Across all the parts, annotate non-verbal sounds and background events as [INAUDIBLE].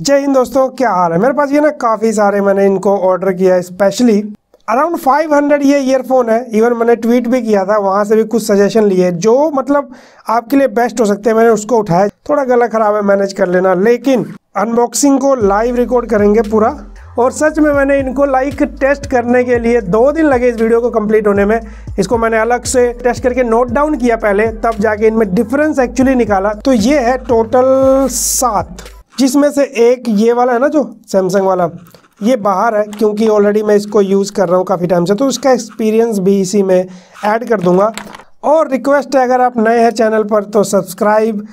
जय हिंद दोस्तों, क्या हाल है? मेरे पास ये ना काफ़ी सारे मैंने इनको ऑर्डर किया है स्पेशली अराउंड 500 ये ईयरफोन है। इवन मैंने ट्वीट भी किया था, वहाँ से भी कुछ सजेशन लिए, जो मतलब आपके लिए बेस्ट हो सकते हैं, मैंने उसको उठाया। थोड़ा गला खराब है मैनेज कर लेना। लेकिन अनबॉक्सिंग को लाइव रिकॉर्ड करेंगे पूरा। और सच में मैंने इनको लाइक टेस्ट करने के लिए दो दिन लगे इस वीडियो को कंप्लीट होने में। इसको मैंने अलग से टेस्ट करके नोट डाउन किया पहले, तब जाके इनमें डिफरेंस एक्चुअली निकाला। तो ये है टोटल सात। जिसमें से एक ये वाला है ना जो सैमसंग वाला, ये बाहर है, क्योंकि ऑलरेडी मैं इसको यूज़ कर रहा हूँ काफ़ी टाइम से तो उसका एक्सपीरियंस भी इसी में ऐड कर दूँगा। और रिक्वेस्ट है, अगर आप नए हैं चैनल पर तो सब्सक्राइब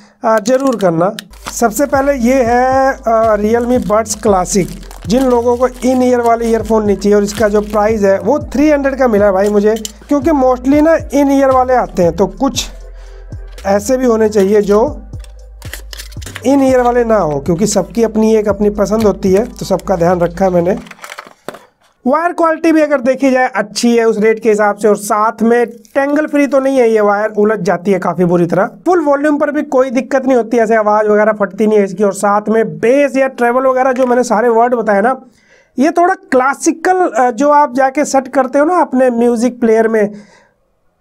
ज़रूर करना। सबसे पहले ये है रियल मी बर्ड्स क्लासिक जिन लोगों को इन ईयर वाले ईयरफोन नहीं चाहिए, और इसका जो प्राइस है, वो 300 का मिला है भाई मुझे, क्योंकि मोस्टली ना इन ईयर वाले आते हैं तो कुछ ऐसे भी होने चाहिए जो इन ईयर वाले ना हो, क्योंकि सबकी अपनी एक अपनी पसंद होती है तो सबका ध्यान रखा है मैंने। वायर क्वालिटी भी अगर देखी जाए, अच्छी है उस रेट के हिसाब से, और साथ में टेंगल फ्री तो नहीं है ये वायर उलझ जाती है काफ़ी बुरी तरह। फुल वॉल्यूम पर भी कोई दिक्कत नहीं होती, ऐसे आवाज़ वगैरह फटती नहीं है इसकी, और साथ में बेस या ट्रेवल वगैरह जो मैंने सारे वर्ड बताए ना, ये थोड़ा क्लासिकल जो आप जाके सेट करते हो ना अपने म्यूज़िक प्लेयर में,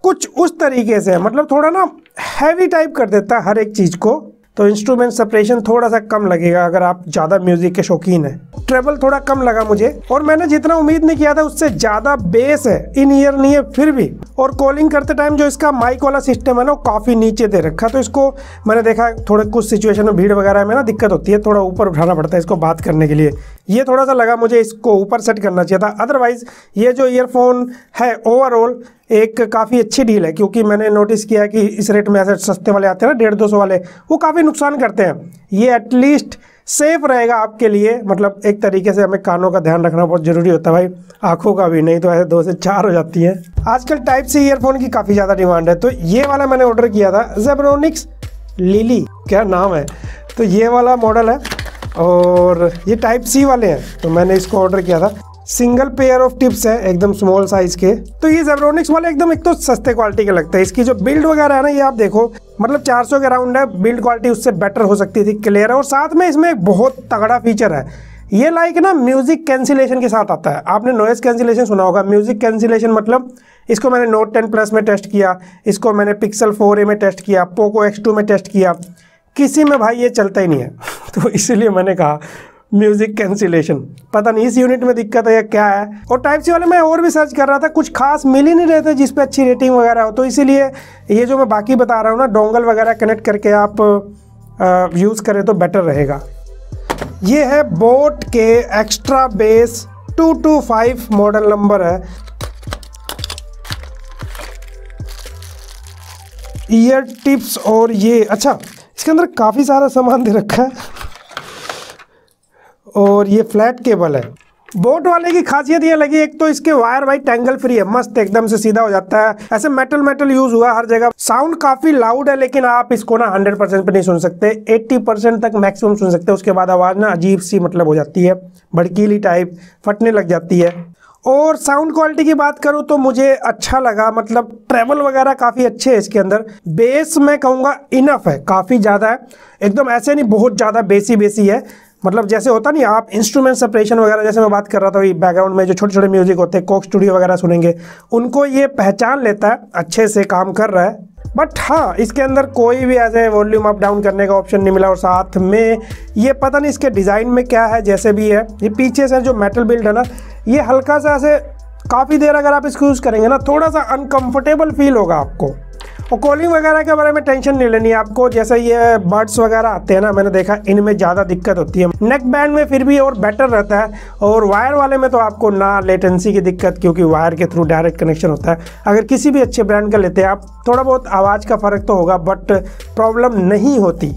कुछ उस तरीके से मतलब थोड़ा ना हैवी टाइप कर देता है हर एक चीज़ को। तो इंस्ट्रूमेंट सेपरेशन थोड़ा सा कम लगेगा अगर आप ज़्यादा म्यूज़िक के शौकीन हैं। ट्रेबल थोड़ा कम लगा मुझे और मैंने जितना उम्मीद नहीं किया था उससे ज़्यादा बेस है इन ईयर नहीं है, फिर भी। और कॉलिंग करते टाइम जो इसका माइक वाला सिस्टम है ना, वो काफ़ी नीचे दे रखा तो इसको मैंने देखा, थोड़े कुछ सिचुएशन में भीड़ वगैरह में ना दिक्कत होती है, थोड़ा ऊपर उठाना पड़ता है इसको बात करने के लिए। ये थोड़ा सा लगा मुझे इसको ऊपर सेट करना चाहिए था। अदरवाइज़ ये जो ईयरफोन है ओवरऑल एक काफ़ी अच्छी डील है, क्योंकि मैंने नोटिस किया कि इस रेट में ऐसे सस्ते वाले आते हैं ना, डेढ़ दो सौ वाले, वो काफ़ी नुकसान करते हैं। ये एटलीस्ट सेफ़ रहेगा आपके लिए। मतलब एक तरीके से हमें कानों का ध्यान रखना बहुत ज़रूरी होता है भाई। आँखों का भी, नहीं तो ऐसे दो से चार हो जाती है। आजकल टाइप सी ईयरफोन की काफ़ी ज़्यादा डिमांड है। तो ये वाला मैंने ऑर्डर किया था जेब्रोनिक्स लिली क्या नाम है? तो ये वाला मॉडल है, और ये टाइप सी वाले हैं। तो मैंने इसको ऑर्डर किया था। सिंगल पेयर ऑफ़ टिप्स है, एकदम स्मॉल साइज़ के। तो ये जेब्रोनिक्स वाले एकदम एक तो सस्ते क्वालिटी के लगते हैं। इसकी जो बिल्ड वगैरह है ना, ये आप देखो मतलब 400 के राउंड है बिल्ड क्वालिटी उससे बेटर हो सकती थी क्लियर है। और साथ में इसमें एक बहुत तगड़ा फीचर है। ये लाइक ना म्यूज़िक कैंसिलेशन के साथ आता है। आपने नॉइस कैंसिलेशन सुना होगा। म्यूज़िक कैंसिलेशन मतलब इसको मैंने नोट टेन प्लस में टेस्ट किया, इसको मैंने पिक्सल फोर ए में टेस्ट किया पोको एक्स टू में टेस्ट किया। किसी में भाई ये चलता ही नहीं है। [LAUGHS] तो इसीलिए मैंने कहा म्यूज़िक कैंसिलेशन पता नहीं इस यूनिट में दिक्कत है या क्या है। और टाइप सी वाले, मैं और भी सर्च कर रहा था, कुछ खास मिल ही नहीं रहे थे जिस पे अच्छी रेटिंग वगैरह हो। तो इसीलिए ये जो मैं बाकी बता रहा हूँ ना डोंगल वगैरह कनेक्ट करके आप यूज़ करें तो बेटर रहेगा। ये है बोट के extra bass two two five model number है। ईयर टिप्स और ये अच्छा इसके अंदर काफ़ी सारा सामान दे रखा है। और ये फ्लैट केबल है। बोट वाले की खासियत ये लगी, एक तो इसके वायर भाई टेंगल फ्री है, मस्त एकदम से सीधा हो जाता है। ऐसे मेटल मेटल यूज़ हुआ हर जगह। साउंड काफ़ी लाउड है, लेकिन आप इसको ना हंड्रेड परसेंट पे नहीं सुन सकते। एट्टी परसेंट तक मैक्सिमम सुन सकते हैं। उसके बाद आवाज़ ना अजीब सी मतलब हो जाती है, भड़कीली टाइप फटने लग जाती है। और साउंड क्वालिटी की बात करूँ तो मुझे अच्छा लगा मतलब ट्रेवल वगैरह काफ़ी अच्छे है इसके अंदर। बेस मैं कहूँगा इनफ है, काफ़ी ज़्यादा है। एकदम ऐसे नहीं, बहुत ज़्यादा बेसी बेसी है। मतलब जैसे होता नहीं, आप इंस्ट्रूमेंट सेपरेशन वगैरह, जैसे मैं बात कर रहा था बैकग्राउंड में जो छोटे छोटे म्यूज़िक होते हैं कोक स्टूडियो वगैरह सुनेंगे, उनको ये पहचान लेता है, अच्छे से काम कर रहा है। बट हाँ इसके अंदर कोई भी ऐसे वॉल्यूम अप डाउन करने का ऑप्शन नहीं मिला और साथ में ये पता नहीं इसके डिज़ाइन में क्या है, जैसे भी है, ये पीछे से जो मेटल बिल्ड है ना, ये हल्का सा ऐसे काफ़ी देर अगर आप इसको यूज़ करेंगे ना, थोड़ा सा अनकम्फर्टेबल फील होगा आपको। और कॉलिंग वगैरह के बारे में टेंशन नहीं लेनी। आपको जैसे ये बर्ड्स वगैरह आते हैं ना, मैंने देखा, इनमें ज़्यादा दिक्कत होती है। नेक बैंड में फिर भी और बेटर रहता है। और वायर वाले में तो आपको ना लेटेंसी की दिक्कत, क्योंकि वायर के थ्रू डायरेक्ट कनेक्शन होता है। अगर किसी भी अच्छे ब्रांड का लेते हैं, आप थोड़ा बहुत आवाज़ का फ़र्क तो होगा बट प्रॉब्लम नहीं होती।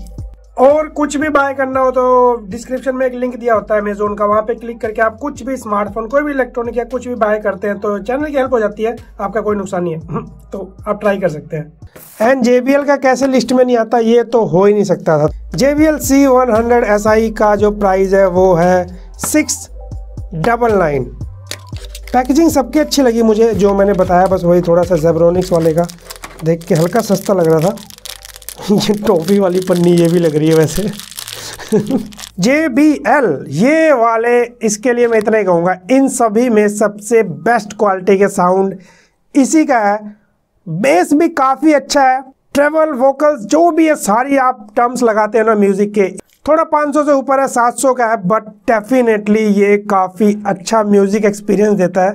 और कुछ भी बाय करना हो तो डिस्क्रिप्शन में एक लिंक दिया होता है अमेजोन का, वहाँ पे क्लिक करके आप कुछ भी स्मार्टफ़ोन कोई भी इलेक्ट्रॉनिक या कुछ भी बाय करते हैं तो चैनल की हेल्प हो जाती है, आपका कोई नुकसान नहीं है। [LAUGHS] तो आप ट्राई कर सकते हैं। एंड जेबीएल का कैसे लिस्ट में नहीं आता, ये तो हो ही नहीं सकता था। JBL C one hundred S I का जो प्राइस है, वो है सिक्स डबल नाइन पैकेजिंग सबकी अच्छी लगी मुझे, जो मैंने बताया, बस वही थोड़ा सा जेब्रोनिक्स वाले का। देख के हल्का सस्ता लग रहा था। ये टॉफ़ी वाली पन्नी ये भी लग रही है वैसे। जे बी एल ये वाले, इसके लिए मैं इतना ही कहूँगा, इन सभी में सबसे बेस्ट क्वालिटी के साउंड इसी का है। बेस भी काफ़ी अच्छा है। ट्रेवल वोकल्स जो भी है, सारी आप टर्म्स लगाते हैं ना म्यूज़िक के, थोड़ा 500 से ऊपर है 700 का है बट डेफिनेटली ये काफ़ी अच्छा म्यूज़िक एक्सपीरियंस देता है।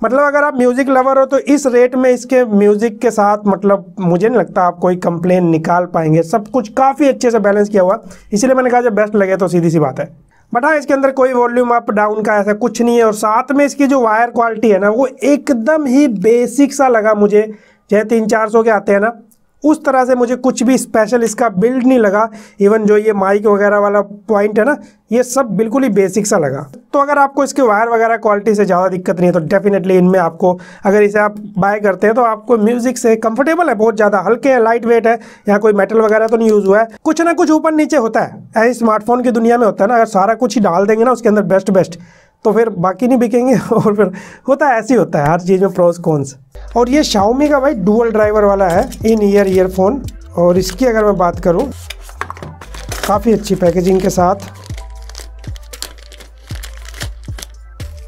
मतलब अगर आप म्यूज़िक लवर हो तो इस रेट में इसके म्यूज़िक के साथ मतलब मुझे नहीं लगता आप कोई कंप्लेन निकाल पाएँगे। सब कुछ काफ़ी अच्छे से बैलेंस किया हुआ। इसलिए मैंने कहा, जब बेस्ट लगे तो सीधी सी बात है। बट हाँ इसके अंदर कोई वॉल्यूम अप डाउन का ऐसा कुछ नहीं है। और साथ में इसकी जो वायर क्वालिटी है ना, वो एकदम ही बेसिक सा लगा मुझे। चाहे तीन चार सौ के आते हैं ना उस तरह से मुझे कुछ भी स्पेशल इसका बिल्ड नहीं लगा। इवन जो ये माइक वगैरह वाला पॉइंट है ना, ये सब बिल्कुल ही बेसिक सा लगा। तो अगर आपको इसके वायर वगैरह क्वालिटी से ज़्यादा दिक्कत नहीं है तो डेफिनेटली इनमें आपको, अगर इसे आप बाय करते हैं तो आपको म्यूज़िक से कंफर्टेबल है, बहुत ज़्यादा। हल्के हैं लाइट वेट है यहाँ कोई मेटल वगैरह तो नहीं यूज़ हुआ है। कुछ ना कुछ ऊपर नीचे होता है। ऐसे स्मार्टफ़ोन की दुनिया में होता है ना, अगर सारा कुछ ही डाल देंगे ना, उसके अंदर बेस्ट बेस्ट तो फिर बाकी नहीं बिकेंगे [LAUGHS] और फिर होता है, ऐसे ही होता है, हर चीज़ में प्रोस कॉन्स और ये शाओमी का भाई डुअल ड्राइवर वाला है इन ईयर ईयरफोन और इसकी अगर मैं बात करूँ, काफ़ी अच्छी पैकेजिंग के साथ।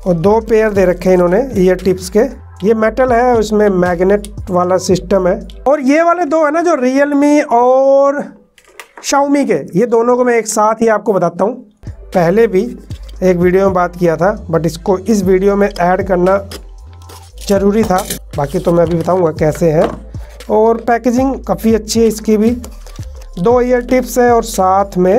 और दो पेयर दे रखे हैं इन्होंने ईयर टिप्स के। ये मेटल है, उसमें मैग्नेट वाला सिस्टम है। और ये वाले दो है ना, जो रियलमी और शाओमी के, ये दोनों को मैं एक साथ ही आपको बताता हूँ। पहले भी एक वीडियो में बात किया था बट इसको इस वीडियो में ऐड करना ज़रूरी था। बाकी तो मैं अभी बताऊँगा कैसे है। और पैकेजिंग काफ़ी अच्छी है इसकी भी। दो ईयर टिप्स है और साथ में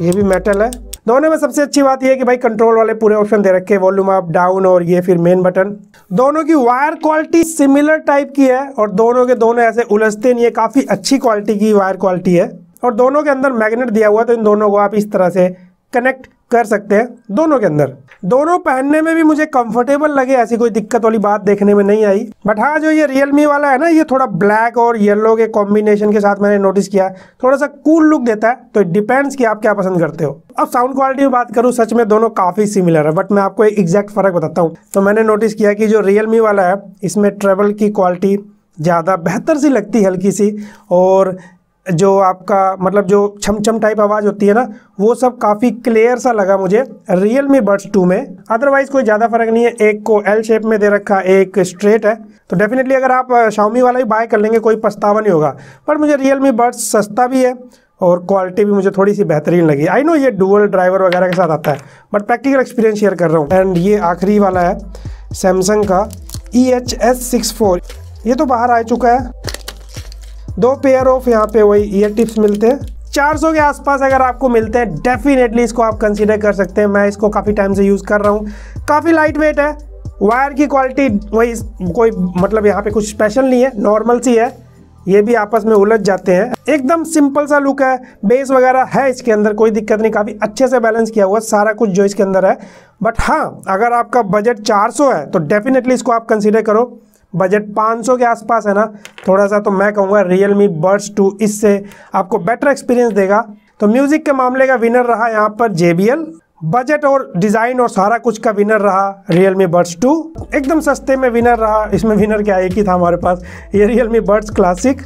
ये भी मेटल है। दोनों में सबसे अच्छी बात यह है कि भाई कंट्रोल वाले पूरे ऑप्शन दे रखे वॉल्यूम अप डाउन और ये फिर मेन बटन दोनों की वायर क्वालिटी सिमिलर टाइप की है और दोनों के दोनों ऐसे उलझते नहीं है। काफ़ी अच्छी क्वालिटी की वायर क्वालिटी है। और दोनों के अंदर मैग्नेट दिया हुआ है तो इन दोनों को आप इस तरह से कनेक्ट कर सकते हैं दोनों के अंदर। दोनों पहनने में भी मुझे कंफर्टेबल लगे, ऐसी कोई दिक्कत वाली बात देखने में नहीं आई। बट हाँ जो ये रियलमी वाला है ना, ये थोड़ा ब्लैक और येलो के कॉम्बिनेशन के साथ मैंने नोटिस किया थोड़ा सा कूल लुक देता है तो इट डिपेंड्स कि आप क्या पसंद करते हो। अब साउंड क्वालिटी में बात करूँ, सच में दोनों काफ़ी सिमिलर है बट मैं आपको एक एग्जैक्ट फ़र्क बताता हूँ। तो मैंने नोटिस किया कि जो रियलमी वाला है, इसमें ट्रेवल की क्वालिटी ज़्यादा बेहतर सी लगती हल्की सी, और जो आपका मतलब जो छम छम टाइप आवाज़ होती है ना, वो सब काफ़ी क्लियर सा लगा मुझे रियल मी बर्ड्स टू में। अदरवाइज़ कोई ज़्यादा फ़र्क नहीं है, एक को एल शेप में दे रखा, एक स्ट्रेट है। तो डेफिनेटली अगर आप शाउमी वाला ही बाय कर लेंगे, कोई पछतावा नहीं होगा। पर मुझे रियल मी बर्ड्स सस्ता भी है और क्वालिटी भी मुझे थोड़ी सी बेहतरीन लगी। आई नो ये डुअल ड्राइवर वगैरह के साथ आता है बट प्रैक्टिकल एक्सपीरियंस शेयर कर रहा हूँ। एंड ये आखिरी वाला है सैमसंग का E H S six four ये तो बाहर आ चुका है। दो पेयर ऑफ़ यहाँ पे वही ईयर टिप्स मिलते हैं। 400 के आसपास अगर आपको मिलते हैं डेफिनेटली इसको आप कंसीडर कर सकते हैं। मैं इसको काफ़ी टाइम से यूज़ कर रहा हूँ। काफ़ी लाइट वेट है। वायर की क्वालिटी वही कोई मतलब यहाँ पे कुछ स्पेशल नहीं है नॉर्मल सी है। ये भी आपस में उलझ जाते हैं। एकदम सिंपल सा लुक है। बेस वगैरह है इसके अंदर, कोई दिक्कत नहीं। काफ़ी अच्छे से बैलेंस किया हुआ, सारा कुछ जो इसके अंदर है। बट हाँ अगर आपका बजट 400 है तो डेफिनेटली इसको आप कंसीडर करो। बजट 500 के आसपास है ना, थोड़ा सा तो मैं कहूँगा रियल मी बर्ड्स टू इससे आपको बेटर एक्सपीरियंस देगा। तो म्यूज़िक के मामले का विनर रहा यहाँ पर JBL बजट और डिज़ाइन और सारा कुछ का विनर रहा रियल मी बर्ड्स टू। एकदम सस्ते में विनर रहा, इसमें विनर क्या एक ही था हमारे पास? ये रियल मी बर्ड्स क्लासिक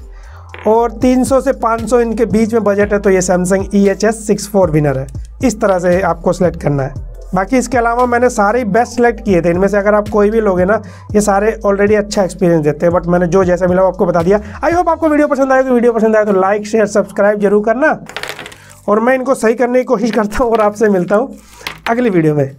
और 300 से 500 इनके बीच में बजट है तो ये Samsung E H six four winner है। इस तरह से आपको सेलेक्ट करना है। बाकी इसके अलावा मैंने सारे ही बेस्ट सेलेक्ट किए थे। इनमें से अगर आप कोई भी लोगे ना, ये सारे ऑलरेडी अच्छा एक्सपीरियंस देते हैं। बट मैंने जो जैसा मिला वो आपको बता दिया। आई होप आपको वीडियो पसंद आए तो वीडियो पसंद आए तो लाइक शेयर सब्सक्राइब ज़रूर करना। और मैं इनको सही करने की कोशिश करता हूँ और आपसे मिलता हूँ अगली वीडियो में।